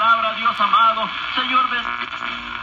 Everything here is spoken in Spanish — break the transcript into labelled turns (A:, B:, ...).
A: palabra, Dios amado. Señor, ven.